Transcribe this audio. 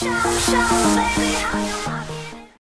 show, show, baby, how you